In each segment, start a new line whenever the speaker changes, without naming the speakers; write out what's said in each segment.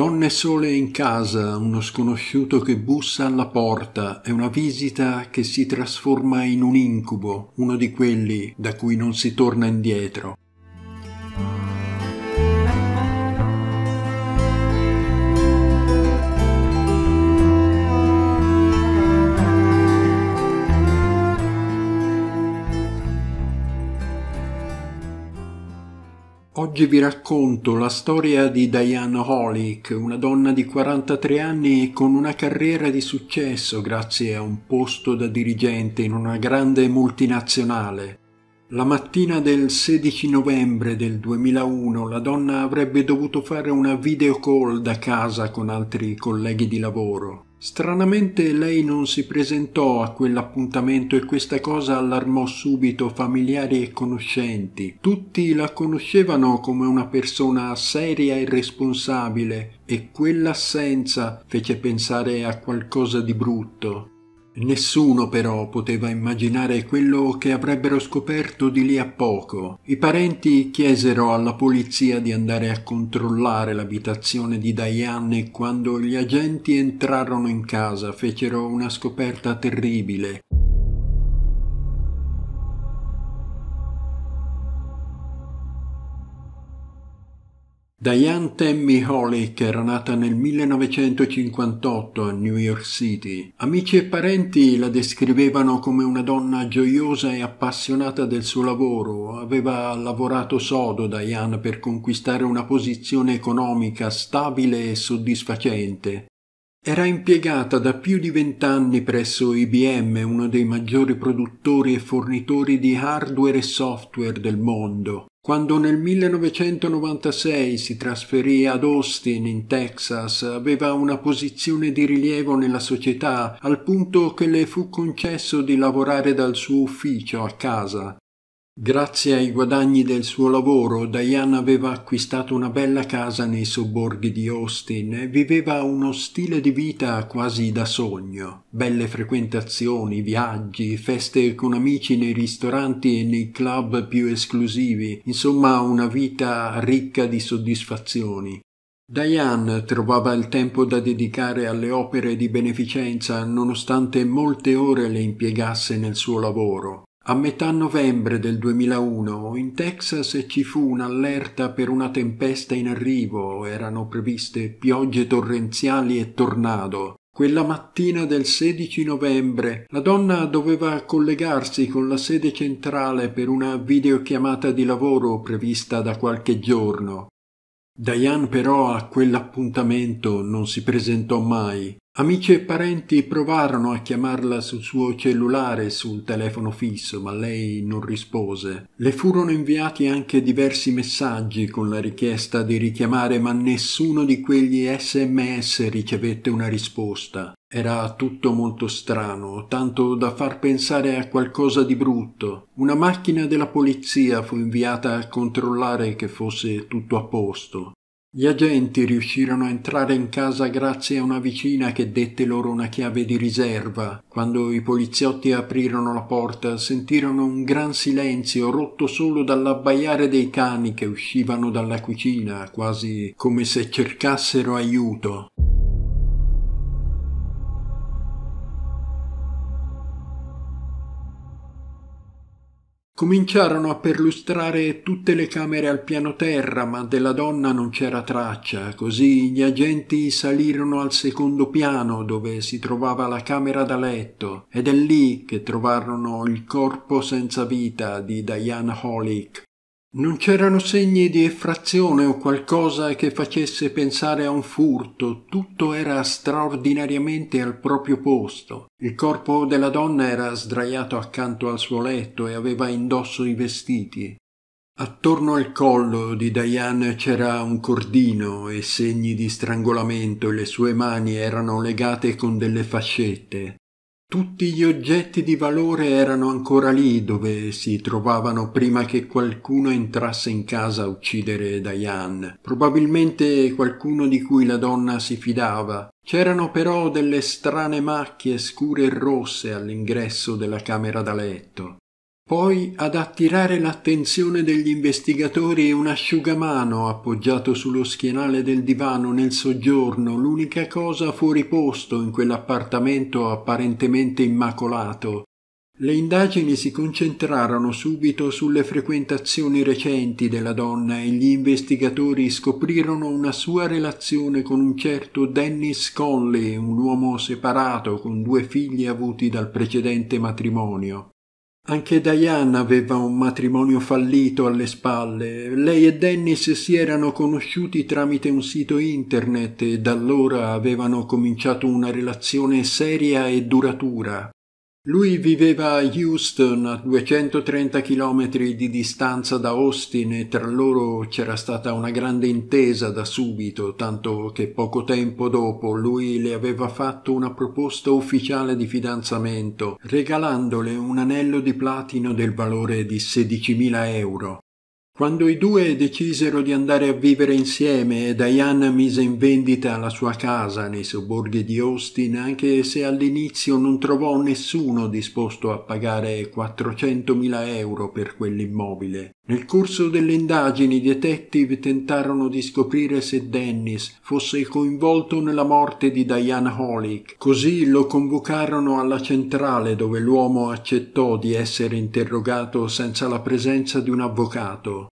Donne sole in casa, uno sconosciuto che bussa alla porta, è una visita che si trasforma in un incubo, uno di quelli da cui non si torna indietro. Oggi vi racconto la storia di Diane Holick, una donna di 43 anni con una carriera di successo grazie a un posto da dirigente in una grande multinazionale. La mattina del 16 novembre del 2001 la donna avrebbe dovuto fare una video call da casa con altri colleghi di lavoro. Stranamente lei non si presentò a quell'appuntamento e questa cosa allarmò subito familiari e conoscenti. Tutti la conoscevano come una persona seria e responsabile e quell'assenza fece pensare a qualcosa di brutto. Nessuno però poteva immaginare quello che avrebbero scoperto di lì a poco. I parenti chiesero alla polizia di andare a controllare l'abitazione di Diane e quando gli agenti entrarono in casa fecero una scoperta terribile. Diane Tammy Holick era nata nel 1958 a New York City. Amici e parenti la descrivevano come una donna gioiosa e appassionata del suo lavoro. Aveva lavorato sodo Diane per conquistare una posizione economica stabile e soddisfacente. Era impiegata da più di vent'anni presso IBM, uno dei maggiori produttori e fornitori di hardware e software del mondo. Quando nel 1996 si trasferì ad Austin, in Texas, aveva una posizione di rilievo nella società al punto che le fu concesso di lavorare dal suo ufficio a casa. Grazie ai guadagni del suo lavoro, Diane aveva acquistato una bella casa nei sobborghi di Austin e viveva uno stile di vita quasi da sogno. Belle frequentazioni, viaggi, feste con amici nei ristoranti e nei club più esclusivi, insomma una vita ricca di soddisfazioni. Diane trovava il tempo da dedicare alle opere di beneficenza nonostante molte ore le impiegasse nel suo lavoro. A metà novembre del 2001 in Texas ci fu un'allerta per una tempesta in arrivo, erano previste piogge torrenziali e tornado. Quella mattina del 16 novembre la donna doveva collegarsi con la sede centrale per una videochiamata di lavoro prevista da qualche giorno. Diane però a quell'appuntamento non si presentò mai. Amici e parenti provarono a chiamarla sul suo cellulare sul telefono fisso, ma lei non rispose. Le furono inviati anche diversi messaggi con la richiesta di richiamare, ma nessuno di quegli sms ricevette una risposta. Era tutto molto strano, tanto da far pensare a qualcosa di brutto. Una macchina della polizia fu inviata a controllare che fosse tutto a posto. Gli agenti riuscirono a entrare in casa grazie a una vicina che dette loro una chiave di riserva. Quando i poliziotti aprirono la porta sentirono un gran silenzio rotto solo dall'abbaiare dei cani che uscivano dalla cucina, quasi come se cercassero aiuto. Cominciarono a perlustrare tutte le camere al piano terra, ma della donna non c'era traccia. Così gli agenti salirono al secondo piano, dove si trovava la camera da letto, ed è lì che trovarono il corpo senza vita di Diane Holick, non c'erano segni di effrazione o qualcosa che facesse pensare a un furto, tutto era straordinariamente al proprio posto. Il corpo della donna era sdraiato accanto al suo letto e aveva indosso i vestiti. Attorno al collo di Diane c'era un cordino e segni di strangolamento e le sue mani erano legate con delle fascette. Tutti gli oggetti di valore erano ancora lì dove si trovavano prima che qualcuno entrasse in casa a uccidere Diane. Probabilmente qualcuno di cui la donna si fidava. C'erano però delle strane macchie scure e rosse all'ingresso della camera da letto. Poi, ad attirare l'attenzione degli investigatori, un asciugamano appoggiato sullo schienale del divano nel soggiorno, l'unica cosa fuori posto in quell'appartamento apparentemente immacolato. Le indagini si concentrarono subito sulle frequentazioni recenti della donna e gli investigatori scoprirono una sua relazione con un certo Dennis Conley, un uomo separato con due figli avuti dal precedente matrimonio. Anche Diane aveva un matrimonio fallito alle spalle. Lei e Dennis si erano conosciuti tramite un sito internet e da allora avevano cominciato una relazione seria e duratura. Lui viveva a Houston, a 230 km di distanza da Austin e tra loro c'era stata una grande intesa da subito, tanto che poco tempo dopo lui le aveva fatto una proposta ufficiale di fidanzamento, regalandole un anello di platino del valore di 16.000 euro. Quando i due decisero di andare a vivere insieme, Diane mise in vendita la sua casa nei sobborghi di Austin, anche se all'inizio non trovò nessuno disposto a pagare 400.000 euro per quell'immobile. Nel corso delle indagini i detective tentarono di scoprire se Dennis fosse coinvolto nella morte di Diane Holick, così lo convocarono alla centrale dove l'uomo accettò di essere interrogato senza la presenza di un avvocato.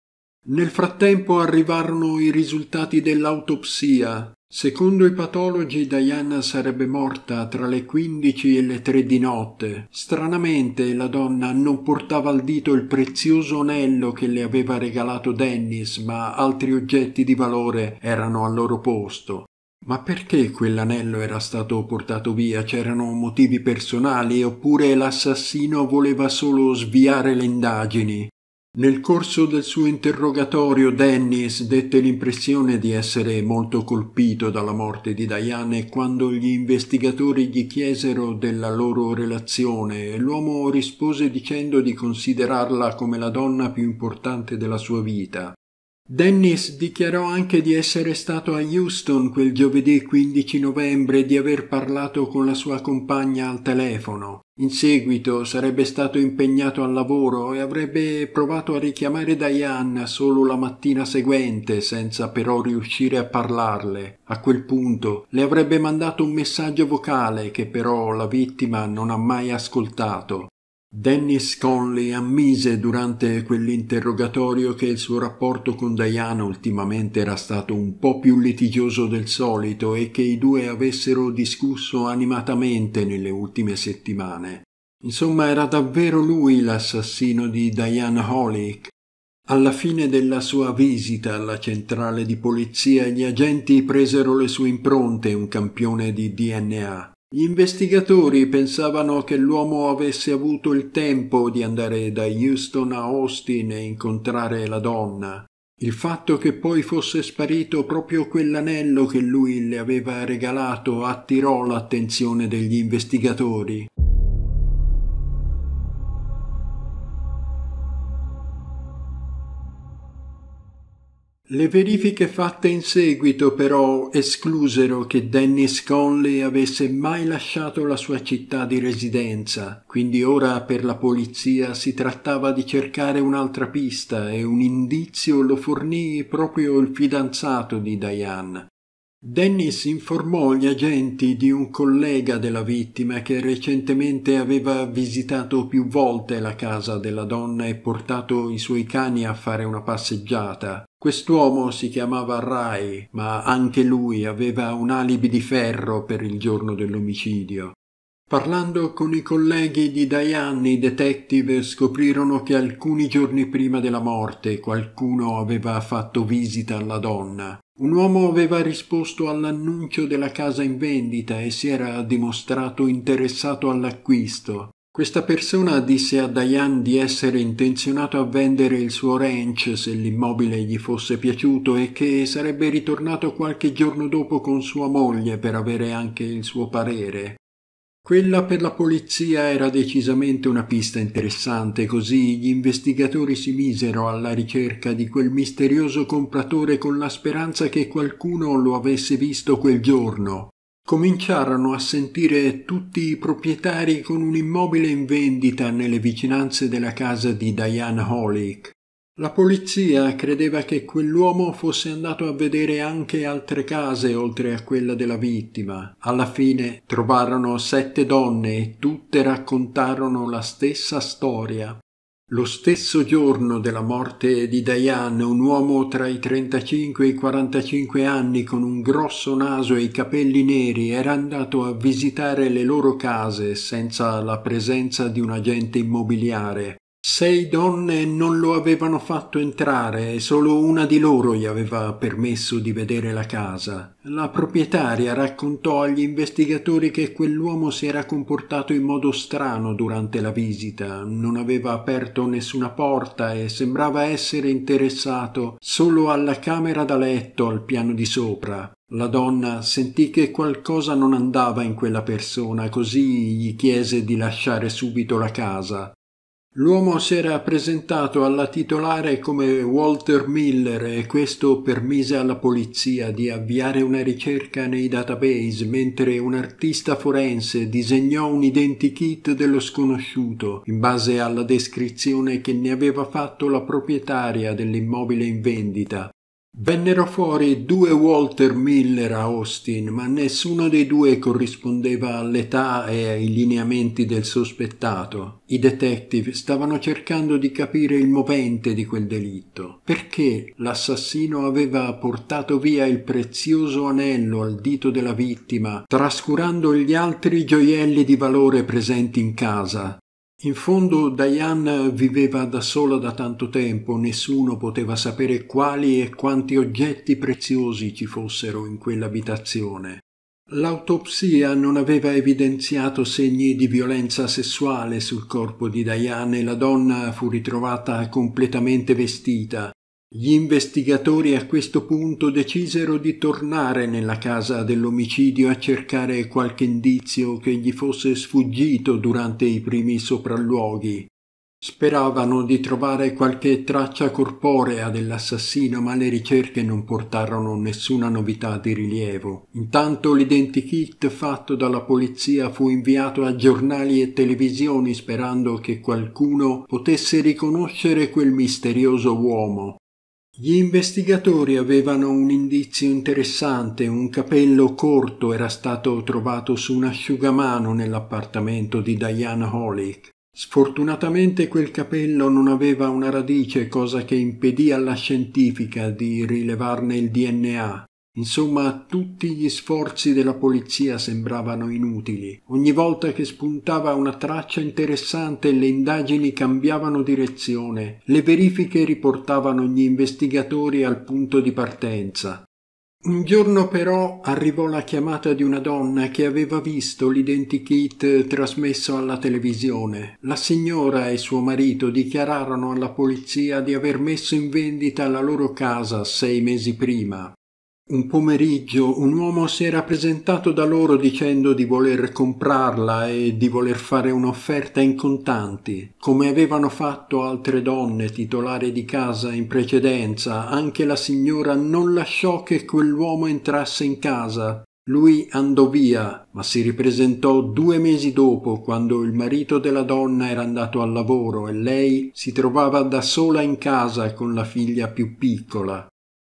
Nel frattempo arrivarono i risultati dell'autopsia. Secondo i patologi Diana sarebbe morta tra le quindici e le tre di notte. Stranamente la donna non portava al dito il prezioso anello che le aveva regalato Dennis, ma altri oggetti di valore erano al loro posto. Ma perché quell'anello era stato portato via? C'erano motivi personali oppure l'assassino voleva solo sviare le indagini? Nel corso del suo interrogatorio Dennis dette l'impressione di essere molto colpito dalla morte di Diane e quando gli investigatori gli chiesero della loro relazione, l'uomo rispose dicendo di considerarla come la donna più importante della sua vita. Dennis dichiarò anche di essere stato a Houston quel giovedì 15 novembre e di aver parlato con la sua compagna al telefono. In seguito sarebbe stato impegnato al lavoro e avrebbe provato a richiamare Diane solo la mattina seguente, senza però riuscire a parlarle. A quel punto le avrebbe mandato un messaggio vocale che però la vittima non ha mai ascoltato. Dennis Conley ammise durante quell'interrogatorio che il suo rapporto con Diana ultimamente era stato un po' più litigioso del solito e che i due avessero discusso animatamente nelle ultime settimane. Insomma, era davvero lui l'assassino di Diana Holick. Alla fine della sua visita alla centrale di polizia, gli agenti presero le sue impronte e un campione di DNA. Gli investigatori pensavano che l'uomo avesse avuto il tempo di andare da Houston a Austin e incontrare la donna. Il fatto che poi fosse sparito proprio quell'anello che lui le aveva regalato attirò l'attenzione degli investigatori. Le verifiche fatte in seguito però esclusero che Dennis Conley avesse mai lasciato la sua città di residenza, quindi ora per la polizia si trattava di cercare un'altra pista e un indizio lo fornì proprio il fidanzato di Diane. Dennis informò gli agenti di un collega della vittima che recentemente aveva visitato più volte la casa della donna e portato i suoi cani a fare una passeggiata. Quest'uomo si chiamava Rai, ma anche lui aveva un alibi di ferro per il giorno dell'omicidio. Parlando con i colleghi di Diane, i detective scoprirono che alcuni giorni prima della morte qualcuno aveva fatto visita alla donna. Un uomo aveva risposto all'annuncio della casa in vendita e si era dimostrato interessato all'acquisto. Questa persona disse a Diane di essere intenzionato a vendere il suo ranch se l'immobile gli fosse piaciuto e che sarebbe ritornato qualche giorno dopo con sua moglie per avere anche il suo parere. Quella per la polizia era decisamente una pista interessante, così gli investigatori si misero alla ricerca di quel misterioso compratore con la speranza che qualcuno lo avesse visto quel giorno. cominciarono a sentire tutti i proprietari con un immobile in vendita nelle vicinanze della casa di Diane Holick. La polizia credeva che quell'uomo fosse andato a vedere anche altre case oltre a quella della vittima. Alla fine trovarono sette donne e tutte raccontarono la stessa storia. Lo stesso giorno della morte di Diane, un uomo tra i 35 e i 45 anni con un grosso naso e i capelli neri era andato a visitare le loro case senza la presenza di un agente immobiliare. Sei donne non lo avevano fatto entrare e solo una di loro gli aveva permesso di vedere la casa. La proprietaria raccontò agli investigatori che quell'uomo si era comportato in modo strano durante la visita, non aveva aperto nessuna porta e sembrava essere interessato solo alla camera da letto al piano di sopra. La donna sentì che qualcosa non andava in quella persona, così gli chiese di lasciare subito la casa. L'uomo si era presentato alla titolare come Walter Miller e questo permise alla polizia di avviare una ricerca nei database mentre un artista forense disegnò un identikit dello sconosciuto in base alla descrizione che ne aveva fatto la proprietaria dell'immobile in vendita. Vennero fuori due Walter Miller a Austin, ma nessuno dei due corrispondeva all'età e ai lineamenti del sospettato. I detective stavano cercando di capire il movente di quel delitto. Perché l'assassino aveva portato via il prezioso anello al dito della vittima, trascurando gli altri gioielli di valore presenti in casa, in fondo Diane viveva da sola da tanto tempo, nessuno poteva sapere quali e quanti oggetti preziosi ci fossero in quell'abitazione. L'autopsia non aveva evidenziato segni di violenza sessuale sul corpo di Diane. E la donna fu ritrovata completamente vestita, gli investigatori a questo punto decisero di tornare nella casa dell'omicidio a cercare qualche indizio che gli fosse sfuggito durante i primi sopralluoghi. Speravano di trovare qualche traccia corporea dell'assassino, ma le ricerche non portarono nessuna novità di rilievo. Intanto l'identikit fatto dalla polizia fu inviato a giornali e televisioni sperando che qualcuno potesse riconoscere quel misterioso uomo. Gli investigatori avevano un indizio interessante, un capello corto era stato trovato su un asciugamano nell'appartamento di Diana Holick. Sfortunatamente quel capello non aveva una radice, cosa che impedì alla scientifica di rilevarne il DNA. Insomma, tutti gli sforzi della polizia sembravano inutili. Ogni volta che spuntava una traccia interessante le indagini cambiavano direzione, le verifiche riportavano gli investigatori al punto di partenza. Un giorno però arrivò la chiamata di una donna che aveva visto l'identikit trasmesso alla televisione. La signora e suo marito dichiararono alla polizia di aver messo in vendita la loro casa sei mesi prima. Un pomeriggio un uomo si era presentato da loro dicendo di voler comprarla e di voler fare un'offerta in contanti. Come avevano fatto altre donne titolari di casa in precedenza, anche la signora non lasciò che quell'uomo entrasse in casa. Lui andò via, ma si ripresentò due mesi dopo, quando il marito della donna era andato al lavoro e lei si trovava da sola in casa con la figlia più piccola.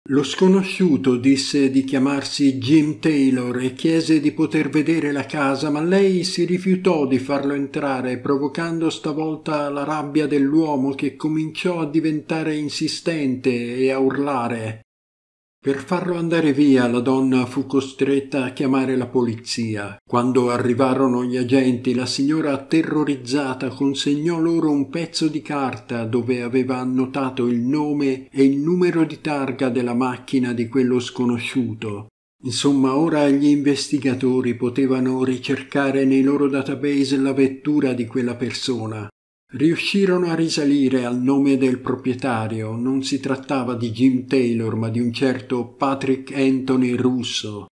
Lo sconosciuto disse di chiamarsi Jim Taylor e chiese di poter vedere la casa, ma lei si rifiutò di farlo entrare, provocando stavolta la rabbia dell'uomo che cominciò a diventare insistente e a urlare. Per farlo andare via la donna fu costretta a chiamare la polizia. Quando arrivarono gli agenti, la signora terrorizzata consegnò loro un pezzo di carta dove aveva annotato il nome e il numero di targa della macchina di quello sconosciuto. Insomma, ora gli investigatori potevano ricercare nei loro database la vettura di quella persona. Riuscirono a risalire al nome del proprietario, non si trattava di Jim Taylor ma di un certo Patrick Anthony Russo.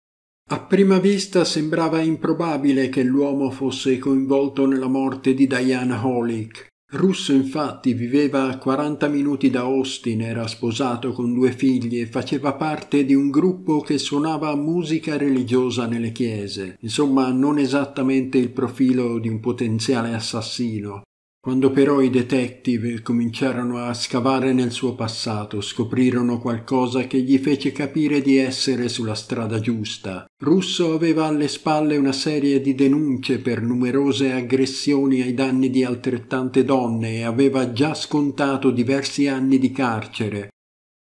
A prima vista sembrava improbabile che l'uomo fosse coinvolto nella morte di Diana Holick. Russo infatti viveva a 40 minuti da Austin, era sposato con due figli e faceva parte di un gruppo che suonava musica religiosa nelle chiese, insomma non esattamente il profilo di un potenziale assassino. Quando però i detective cominciarono a scavare nel suo passato, scoprirono qualcosa che gli fece capire di essere sulla strada giusta. Russo aveva alle spalle una serie di denunce per numerose aggressioni ai danni di altrettante donne e aveva già scontato diversi anni di carcere,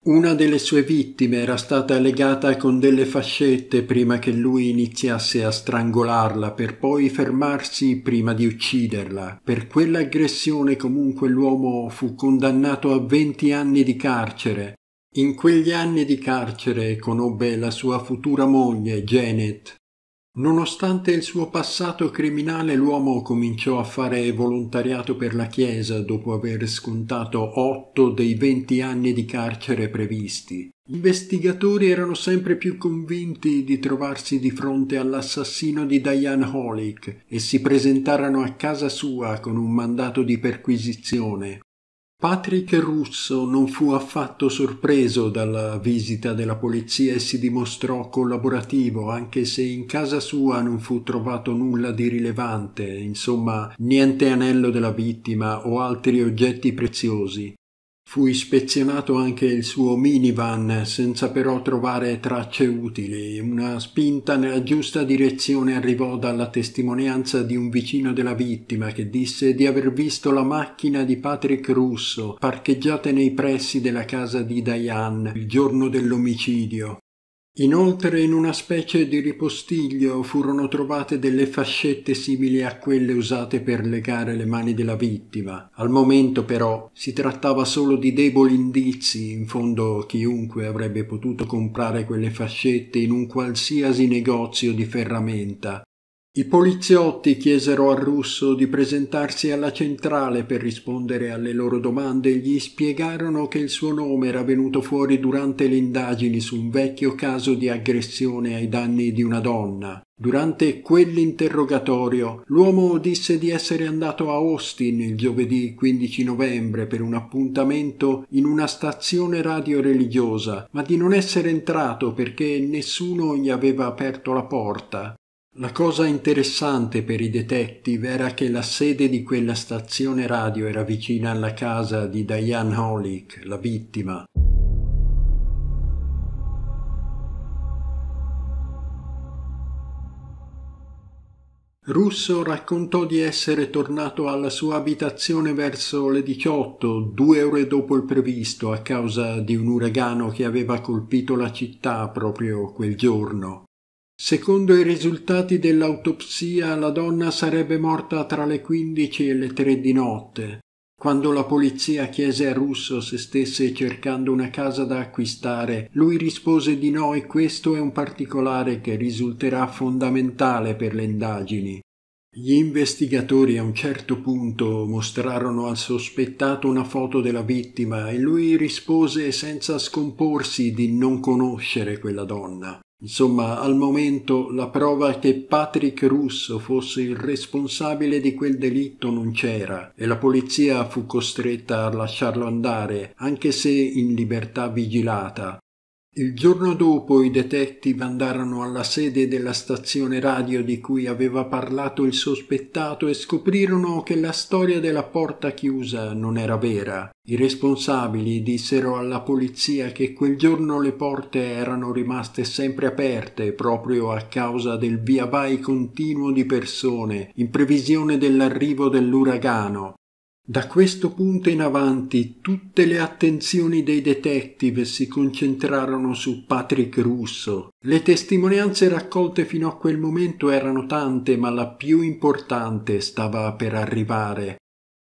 una delle sue vittime era stata legata con delle fascette prima che lui iniziasse a strangolarla per poi fermarsi prima di ucciderla. Per quell'aggressione comunque l'uomo fu condannato a 20 anni di carcere. In quegli anni di carcere conobbe la sua futura moglie Janet, Nonostante il suo passato criminale, l'uomo cominciò a fare volontariato per la Chiesa dopo aver scontato otto dei venti anni di carcere previsti. Gli investigatori erano sempre più convinti di trovarsi di fronte all'assassino di Diane Holick e si presentarono a casa sua con un mandato di perquisizione. Patrick Russo non fu affatto sorpreso dalla visita della polizia e si dimostrò collaborativo, anche se in casa sua non fu trovato nulla di rilevante, insomma niente anello della vittima o altri oggetti preziosi. Fu ispezionato anche il suo minivan senza però trovare tracce utili. Una spinta nella giusta direzione arrivò dalla testimonianza di un vicino della vittima che disse di aver visto la macchina di Patrick Russo parcheggiata nei pressi della casa di Diane il giorno dell'omicidio. Inoltre in una specie di ripostiglio furono trovate delle fascette simili a quelle usate per legare le mani della vittima. Al momento però si trattava solo di deboli indizi, in fondo chiunque avrebbe potuto comprare quelle fascette in un qualsiasi negozio di ferramenta i poliziotti chiesero al russo di presentarsi alla centrale per rispondere alle loro domande e gli spiegarono che il suo nome era venuto fuori durante le indagini su un vecchio caso di aggressione ai danni di una donna. Durante quell'interrogatorio l'uomo disse di essere andato a Austin il giovedì 15 novembre per un appuntamento in una stazione radio religiosa, ma di non essere entrato perché nessuno gli aveva aperto la porta. La cosa interessante per i detective era che la sede di quella stazione radio era vicina alla casa di Diane Holick, la vittima. Russo raccontò di essere tornato alla sua abitazione verso le 18, due ore dopo il previsto, a causa di un uragano che aveva colpito la città proprio quel giorno. Secondo i risultati dell'autopsia la donna sarebbe morta tra le quindici e le tre di notte. Quando la polizia chiese a Russo se stesse cercando una casa da acquistare, lui rispose di no e questo è un particolare che risulterà fondamentale per le indagini. Gli investigatori a un certo punto mostrarono al sospettato una foto della vittima e lui rispose senza scomporsi di non conoscere quella donna. Insomma, al momento la prova che Patrick Russo fosse il responsabile di quel delitto non c'era e la polizia fu costretta a lasciarlo andare, anche se in libertà vigilata, il giorno dopo i detective andarono alla sede della stazione radio di cui aveva parlato il sospettato e scoprirono che la storia della porta chiusa non era vera. I responsabili dissero alla polizia che quel giorno le porte erano rimaste sempre aperte proprio a causa del via vai continuo di persone in previsione dell'arrivo dell'uragano da questo punto in avanti tutte le attenzioni dei detective si concentrarono su Patrick Russo. Le testimonianze raccolte fino a quel momento erano tante, ma la più importante stava per arrivare.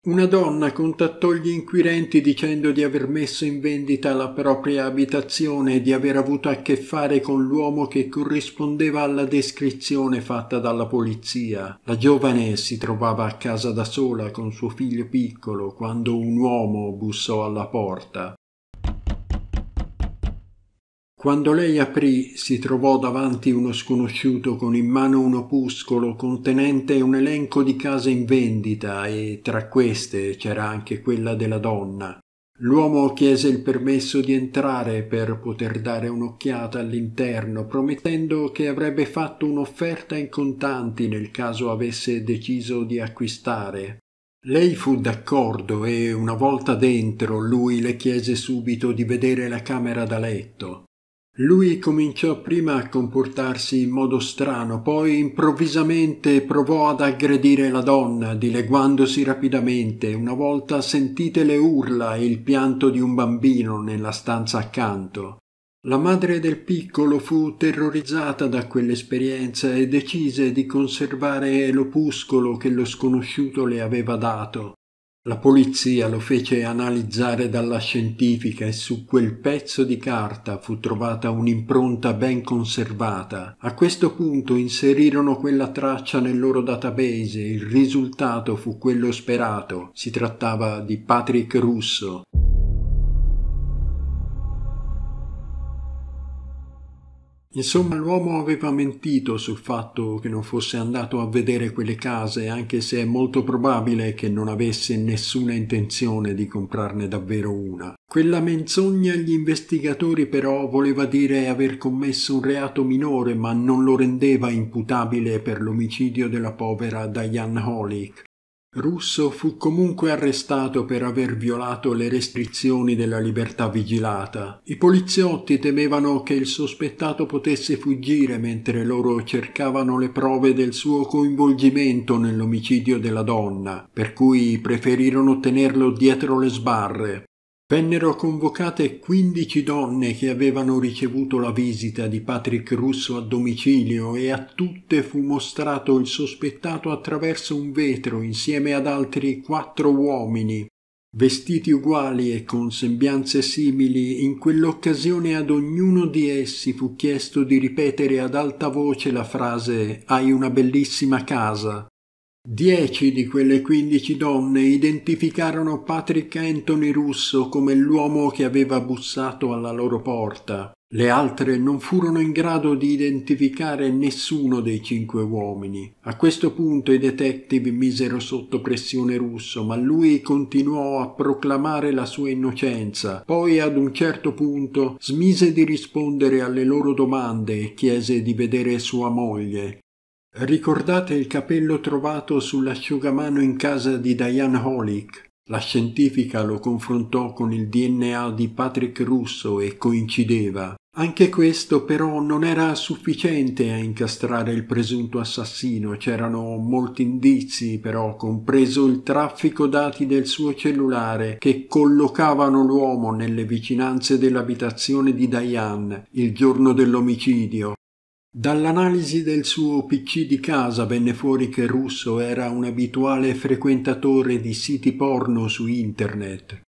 Una donna contattò gli inquirenti dicendo di aver messo in vendita la propria abitazione e di aver avuto a che fare con l'uomo che corrispondeva alla descrizione fatta dalla polizia. La giovane si trovava a casa da sola con suo figlio piccolo quando un uomo bussò alla porta. Quando lei aprì si trovò davanti uno sconosciuto con in mano un opuscolo contenente un elenco di case in vendita e tra queste c'era anche quella della donna. L'uomo chiese il permesso di entrare per poter dare un'occhiata all'interno, promettendo che avrebbe fatto un'offerta in contanti nel caso avesse deciso di acquistare. Lei fu d'accordo e una volta dentro lui le chiese subito di vedere la camera da letto. Lui cominciò prima a comportarsi in modo strano, poi improvvisamente provò ad aggredire la donna, dileguandosi rapidamente, una volta sentite le urla e il pianto di un bambino nella stanza accanto. La madre del piccolo fu terrorizzata da quell'esperienza e decise di conservare l'opuscolo che lo sconosciuto le aveva dato. La polizia lo fece analizzare dalla scientifica e su quel pezzo di carta fu trovata un'impronta ben conservata. A questo punto inserirono quella traccia nel loro database e il risultato fu quello sperato. Si trattava di Patrick Russo. Insomma, l'uomo aveva mentito sul fatto che non fosse andato a vedere quelle case, anche se è molto probabile che non avesse nessuna intenzione di comprarne davvero una. Quella menzogna agli investigatori però voleva dire aver commesso un reato minore, ma non lo rendeva imputabile per l'omicidio della povera Diane Holick. Russo fu comunque arrestato per aver violato le restrizioni della libertà vigilata. I poliziotti temevano che il sospettato potesse fuggire mentre loro cercavano le prove del suo coinvolgimento nell'omicidio della donna, per cui preferirono tenerlo dietro le sbarre. Vennero convocate quindici donne che avevano ricevuto la visita di Patrick Russo a domicilio e a tutte fu mostrato il sospettato attraverso un vetro insieme ad altri quattro uomini. Vestiti uguali e con sembianze simili, in quell'occasione ad ognuno di essi fu chiesto di ripetere ad alta voce la frase Hai una bellissima casa. Dieci di quelle quindici donne identificarono Patrick Anthony Russo come l'uomo che aveva bussato alla loro porta. Le altre non furono in grado di identificare nessuno dei cinque uomini. A questo punto i detective misero sotto pressione Russo, ma lui continuò a proclamare la sua innocenza. Poi ad un certo punto smise di rispondere alle loro domande e chiese di vedere sua moglie. Ricordate il capello trovato sull'asciugamano in casa di Diane Holick? La scientifica lo confrontò con il DNA di Patrick Russo e coincideva. Anche questo però non era sufficiente a incastrare il presunto assassino, c'erano molti indizi però, compreso il traffico dati del suo cellulare, che collocavano l'uomo nelle vicinanze dell'abitazione di Diane il giorno dell'omicidio Dall'analisi del suo PC di casa venne fuori che Russo era un abituale frequentatore di siti porno su internet.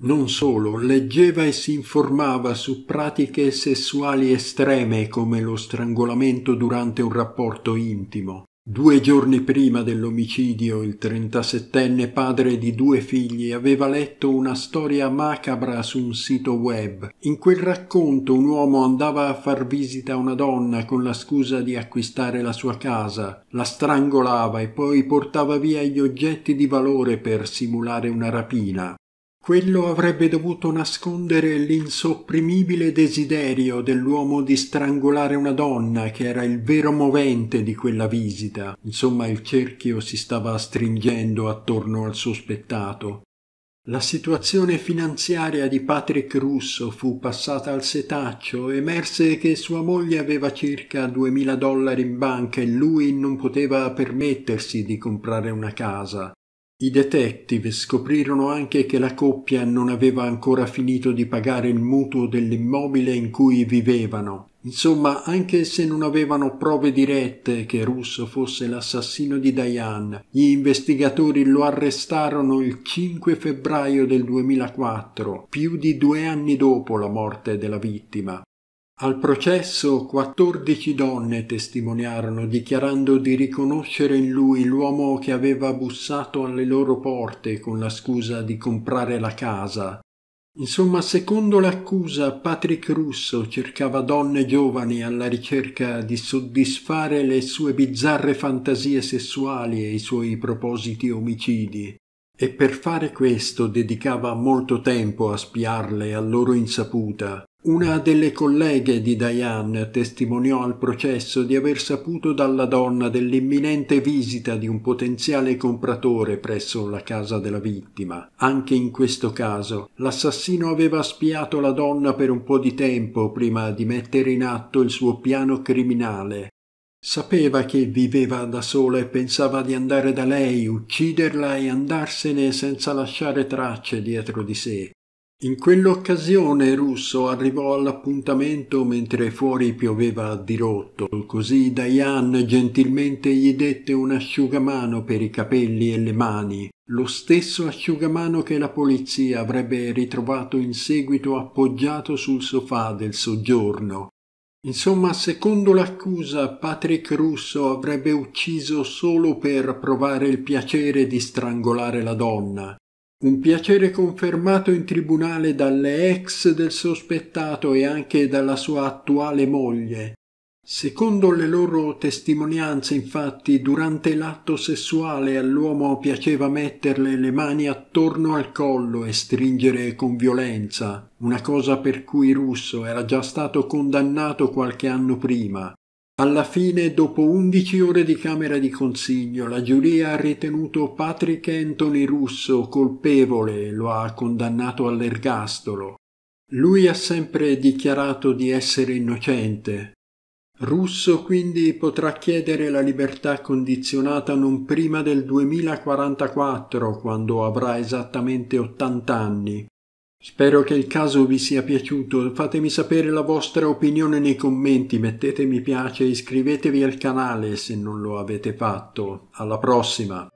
Non solo, leggeva e si informava su pratiche sessuali estreme come lo strangolamento durante un rapporto intimo. Due giorni prima dell'omicidio il trentasettenne padre di due figli aveva letto una storia macabra su un sito web. In quel racconto un uomo andava a far visita a una donna con la scusa di acquistare la sua casa, la strangolava e poi portava via gli oggetti di valore per simulare una rapina. Quello avrebbe dovuto nascondere l'insopprimibile desiderio dell'uomo di strangolare una donna che era il vero movente di quella visita. Insomma, il cerchio si stava stringendo attorno al sospettato. La situazione finanziaria di Patrick Russo fu passata al setaccio, emerse che sua moglie aveva circa duemila dollari in banca e lui non poteva permettersi di comprare una casa. I detective scoprirono anche che la coppia non aveva ancora finito di pagare il mutuo dell'immobile in cui vivevano. Insomma, anche se non avevano prove dirette che Russo fosse l'assassino di Diane, gli investigatori lo arrestarono il 5 febbraio del 2004, più di due anni dopo la morte della vittima. Al processo quattordici donne testimoniarono dichiarando di riconoscere in lui l'uomo che aveva bussato alle loro porte con la scusa di comprare la casa. Insomma, secondo l'accusa, Patrick Russo cercava donne giovani alla ricerca di soddisfare le sue bizzarre fantasie sessuali e i suoi propositi omicidi. E per fare questo dedicava molto tempo a spiarle a loro insaputa, una delle colleghe di Diane testimoniò al processo di aver saputo dalla donna dell'imminente visita di un potenziale compratore presso la casa della vittima. Anche in questo caso l'assassino aveva spiato la donna per un po' di tempo prima di mettere in atto il suo piano criminale. Sapeva che viveva da sola e pensava di andare da lei, ucciderla e andarsene senza lasciare tracce dietro di sé. In quell'occasione Russo arrivò all'appuntamento mentre fuori pioveva a dirotto, così Diane gentilmente gli dette un asciugamano per i capelli e le mani, lo stesso asciugamano che la polizia avrebbe ritrovato in seguito appoggiato sul sofà del soggiorno. Insomma, secondo l'accusa, Patrick Russo avrebbe ucciso solo per provare il piacere di strangolare la donna, un piacere confermato in tribunale dalle ex del sospettato e anche dalla sua attuale moglie. Secondo le loro testimonianze, infatti, durante l'atto sessuale all'uomo piaceva metterle le mani attorno al collo e stringere con violenza, una cosa per cui Russo era già stato condannato qualche anno prima. Alla fine, dopo undici ore di Camera di Consiglio, la giuria ha ritenuto Patrick Anthony Russo colpevole e lo ha condannato all'ergastolo. Lui ha sempre dichiarato di essere innocente. Russo quindi potrà chiedere la libertà condizionata non prima del 2044, quando avrà esattamente 80 anni. Spero che il caso vi sia piaciuto, fatemi sapere la vostra opinione nei commenti, mettete mi piace e iscrivetevi al canale se non lo avete fatto. Alla prossima!